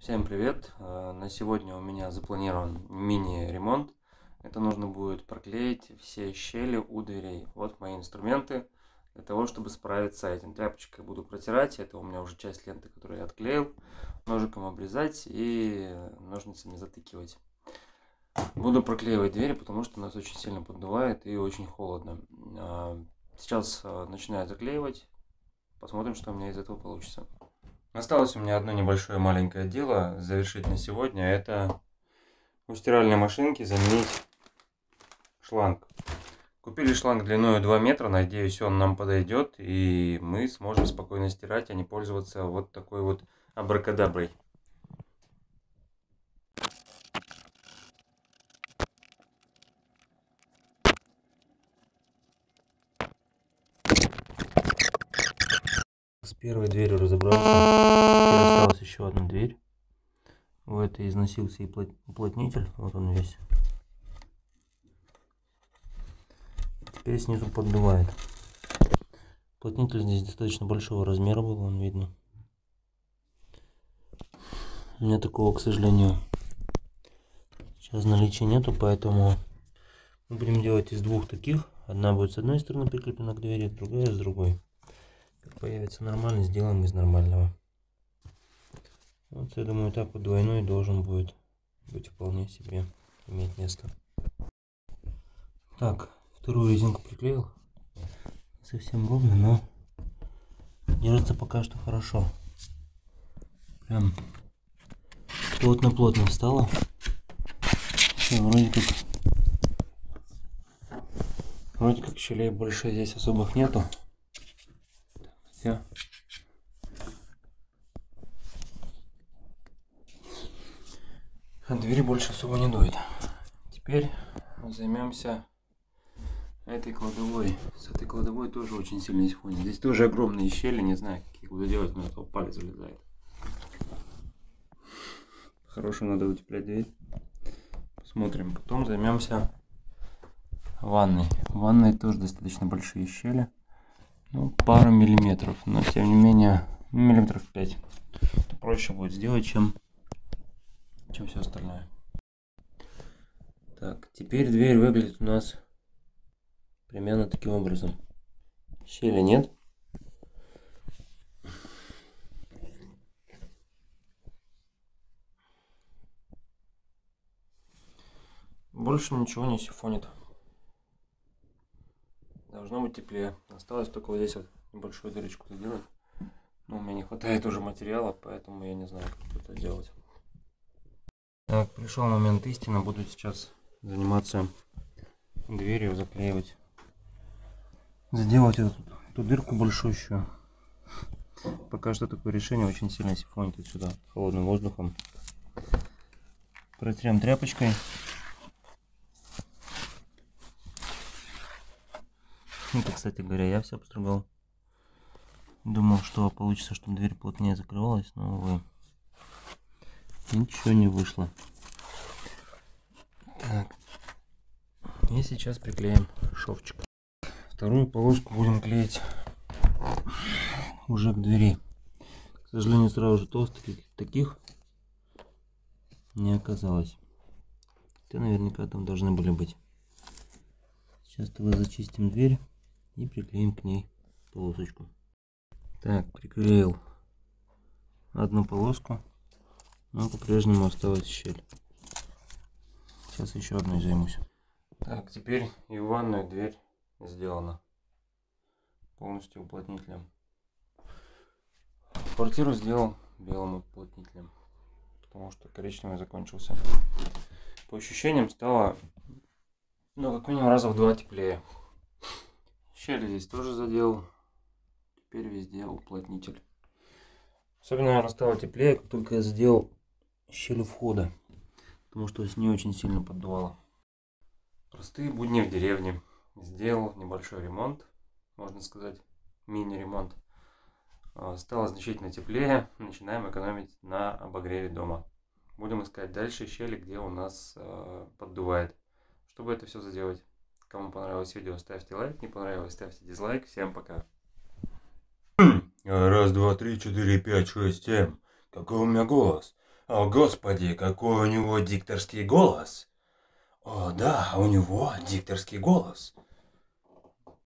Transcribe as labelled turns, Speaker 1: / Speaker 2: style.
Speaker 1: Всем привет! Э, на сегодня у меня запланирован мини-ремонт. Это нужно будет проклеить все щели у дверей. Вот мои инструменты для того, чтобы справиться с этим. Тряпочкой буду протирать. Это у меня уже часть ленты, которую я отклеил. Ножиком обрезать и ножницами затыкивать. Буду проклеивать двери, потому что нас очень сильно поддувает и очень холодно. Э, сейчас э, начинаю заклеивать. Посмотрим, что у меня из этого получится. Осталось у меня одно небольшое маленькое дело завершить на сегодня. Это у стиральной машинки заменить шланг. Купили шланг длиной 2 метра, надеюсь он нам подойдет и мы сможем спокойно стирать, а не пользоваться вот такой вот абракадаброй. Первой дверью разобрался. Теперь осталась еще одна дверь. В этой износился и уплотнитель. Вот он весь. Теперь снизу поддувает. Уплотнитель здесь достаточно большого размера был, он видно. У меня такого, к сожалению, сейчас наличия нету, поэтому мы будем делать из двух таких. Одна будет с одной стороны прикреплена к двери, другая с другой. Появится нормальный, сделаем из нормального. Вот я думаю, так вот двойной должен будет быть вполне себе иметь место. Так, вторую резинку приклеил. Совсем ровно, но держится пока что хорошо. Прям плотно-плотно встала. Все, вроде как вроде как щелей больше здесь особых нету. От двери больше особо не дует. Теперь займемся этой кладовой. С этой кладовой тоже очень сильно сифонит. Здесь тоже огромные щели, не знаю, какие куда делать, но это палец залезает. Хорошо надо утеплять дверь. Посмотрим. Потом займемся ванной. В ванной тоже достаточно большие щели ну, пару миллиметров, но тем не менее миллиметров 5. проще будет сделать, чем, чем все остальное. Так, теперь дверь выглядит у нас примерно таким образом. Щели нет. Больше ничего не сифонит. Должно быть теплее. Осталось только вот здесь вот небольшую дырочку сделать. Но у меня не хватает уже материала, поэтому я не знаю, как это делать. Так, пришел момент истины. Буду сейчас заниматься дверью, заклеивать. Сделать эту, эту дырку большущую. Пока что такое решение очень сильно сифонит отсюда холодным воздухом. Протрем тряпочкой. Это, кстати говоря, я все обстругал. Думал, что получится, чтобы дверь плотнее закрывалась, но, увы, ничего не вышло. Так. И сейчас приклеим шовчик. Вторую полоску будем клеить уже к двери. К сожалению, сразу же толстых таких не оказалось. Хотя наверняка там должны были быть. Сейчас тогда зачистим дверь и приклеим к ней полосочку. Так, приклеил одну полоску, но по-прежнему осталась щель. Сейчас еще одной займусь. Так, теперь и ванная дверь сделана полностью уплотнителем. Квартиру сделал белым уплотнителем, потому что коричневый закончился. По ощущениям стало, ну, как минимум раза в два теплее. Щели здесь тоже задел. Теперь везде уплотнитель. Особенно, наверное, стало теплее, как только я сделал щель входа. Потому что с ней очень сильно поддувало. Простые будни в деревне. Сделал небольшой ремонт, можно сказать, мини-ремонт. А, стало значительно теплее. Начинаем экономить на обогреве дома. Будем искать дальше щели, где у нас э, поддувает. Чтобы это все заделать. Кому понравилось видео, ставьте лайк. Не понравилось, ставьте дизлайк. Всем пока. Раз, два, три, четыре, пять, шесть, семь. Какой у меня голос?
Speaker 2: О, господи, какой у него дикторский голос! О, да, у него дикторский голос.